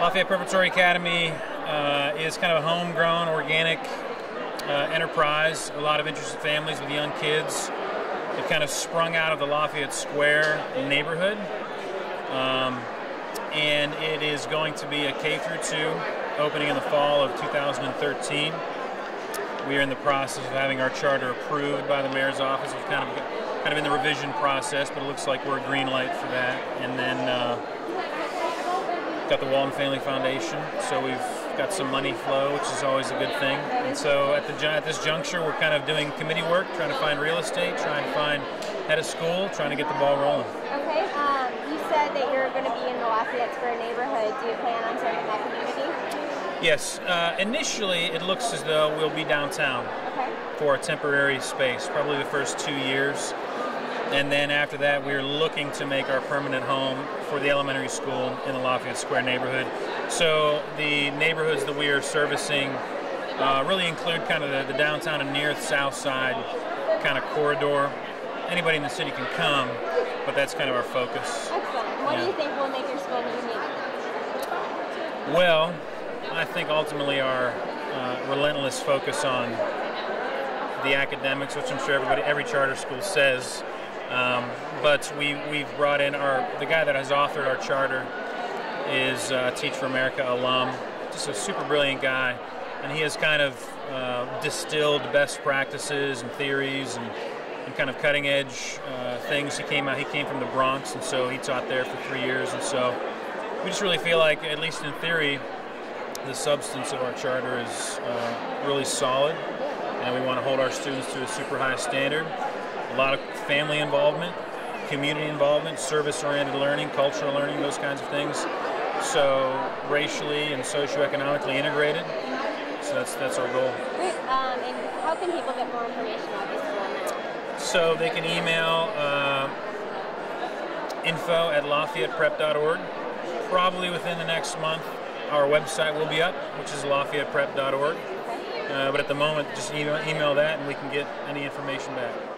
Lafayette Preparatory Academy uh, is kind of a homegrown, organic uh, enterprise. A lot of interested families with young kids. It kind of sprung out of the Lafayette Square neighborhood, um, and it is going to be a K through two, opening in the fall of 2013. We are in the process of having our charter approved by the mayor's office. We've kind of kind of in the revision process, but it looks like we're a green light for that. And then. Uh, got the Walton Family Foundation, so we've got some money flow, which is always a good thing. And so at the at this juncture, we're kind of doing committee work, trying to find real estate, trying to find head of school, trying to get the ball rolling. Okay. Um, you said that you're going to be in the Lafayette Square neighborhood. Do you plan on serving that community? Yes. Uh, initially, it looks as though we'll be downtown Okay. for a temporary space, probably the first two years. And then after that, we're looking to make our permanent home for the elementary school in the Lafayette Square neighborhood. So the neighborhoods that we are servicing uh, really include kind of the, the downtown and near south side kind of corridor. Anybody in the city can come, but that's kind of our focus. Excellent. What do you think will make your school unique? Well, I think ultimately our uh, relentless focus on the academics, which I'm sure everybody, every charter school says. Um, but we we've brought in our the guy that has authored our charter is Teach for America alum, just a super brilliant guy, and he has kind of uh, distilled best practices and theories and, and kind of cutting edge uh, things. He came out, he came from the Bronx, and so he taught there for three years, and so we just really feel like, at least in theory, the substance of our charter is uh, really solid, and we want to hold our students to a super high standard. A lot of family involvement, community involvement, service-oriented learning, cultural learning, those kinds of things. So racially and socioeconomically integrated. So that's that's our goal. Um, and how can people get more information about this now? So they can email uh, info at lafayetteprep.org. Probably within the next month, our website will be up, which is lafayetteprep.org. Uh, but at the moment, just email, email that and we can get any information back.